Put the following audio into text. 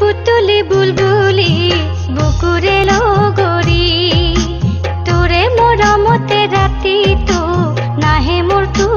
পুতুলি বুলবুলি বুকুরে লগরি। তোরে মোর মতে ৰাতিটো নাহে মোৰ তোৰ